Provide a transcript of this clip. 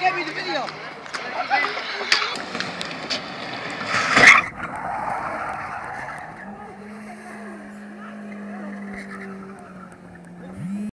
get me the video.